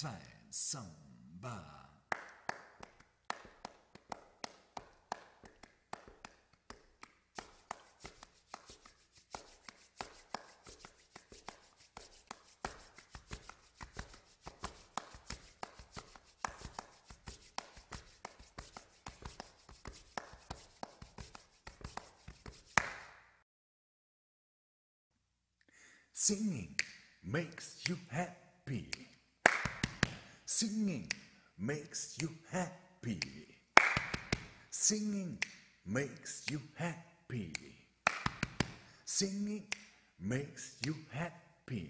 zwei, Samba. Singing makes you happy. Singing makes you happy. Singing makes you happy. Singing makes you happy.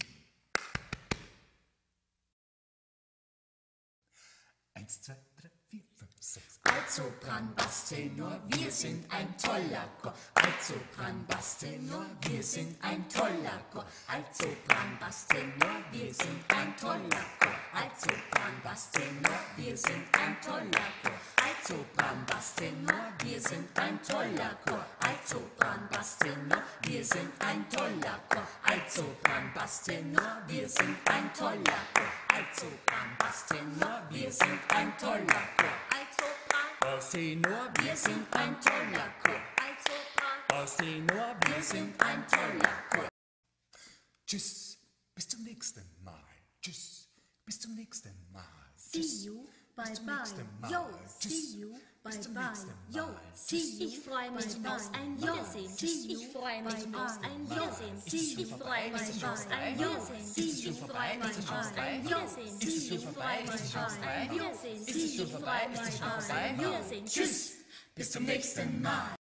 Sechs. Altsopran, Basstenor, wir sind ein toller Chor. Altsopran, Basstenor, wir sind ein toller Chor. Altsopran, Basstenor, wir sind ein toller Chor. Altsopran, Basstenor, wir sind ein toller Chor. Altsopran, Basstenor, wir sind ein toller Chor. Altsopran, Basstenor, wir sind ein toller Chor. Altsopran, Basstenor, wir sind ein toller Chor. Altsopran, Basstenor, wir sind ein toller Chor. Basstenor, wir sind ein toller Chor. Altsopran, Basstenor, wir sind ein toller Chor. Tschüss, bis zum nächsten Mal. Tschüss, bis zum nächsten Mal. See Tschüss, you, bis bye zum bye. nächsten Mal. Yo, Tschüss, see you, bis bye zum bye. nächsten Yo, Mal. see you. Ich freue mich bye auf bye. ein Yo, Wiedersehen. see you, Ich freue mich bye bye. ein Yo, Wiedersehen. see you, Ich freue mich bye bye. ein Yo, Wiedersehen. see you, Ich freue mich bye. ein Wiedersehen. see you, Ich freue mich auf ein. Wiedersehen. See you, Ich freue mich auf ein. Wiedersehen. Tschüss, bis zum nächsten Mal.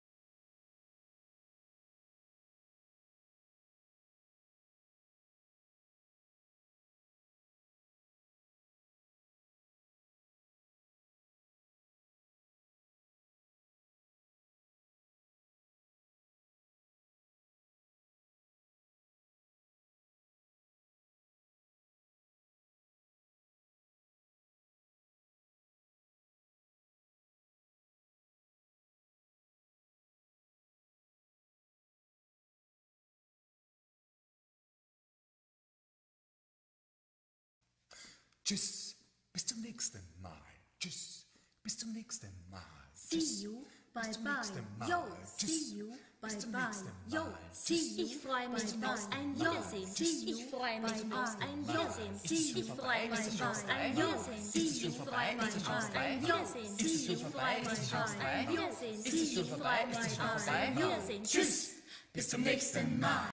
Tschüss, bis zum nächsten Mal. Tschüss, bis zum nächsten Mal. See Tschüss, you, bis bye bye. Yo, see you, bye bye. Yo, see you, Ich freue mich auf ein Wiedersehen. see you, Ich freue mich auf ein Wiedersehen. see you, Ich freue mich auf ein Wiedersehen. see Ich you, freue mich auf ein Wiedersehen. see Ich you, freue mich auf ein Wiedersehen. see Ich you, freue mich auf ein Wiedersehen. Tschüss, bis zum nächsten Mal.